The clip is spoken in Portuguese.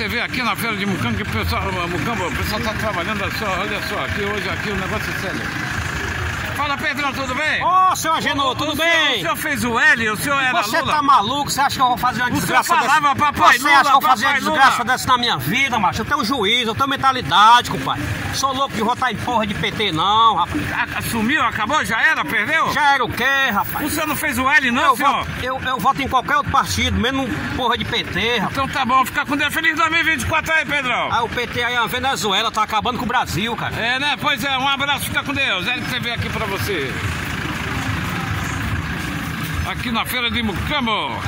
você vê aqui na feira de Mucambo que o pessoal, Mucambo, o pessoal tá trabalhando, olha só, olha só, aqui hoje aqui o negócio é sério. Fala Pedrão, tudo bem? Ô, senhor Agenor, tudo o bem? Senhor, o senhor fez o L, o senhor era Você Lula? tá maluco? Você acha que eu vou fazer uma O desgraça falava dessa? papai Você Lula, acha que eu vou fazer uma papai Lula? desgraça dessa na minha vida, macho? Eu tenho juízo, eu tenho mentalidade, compadre. Sou louco de votar em porra de PT, não, rapaz. Assumiu, acabou, já era, perdeu? Já era o quê, rapaz? O senhor não fez o L não, Eu senhor? voto, eu, eu voto em qualquer outro partido, menos porra de PT, rapaz. Então tá bom, fica com Deus. Feliz 2024 aí, Pedrão. Ah, o PT aí é a Venezuela, tá acabando com o Brasil, cara. É, né? Pois é, um abraço, fica com Deus. É que você vê aqui pra você. Aqui na feira de Mucambo.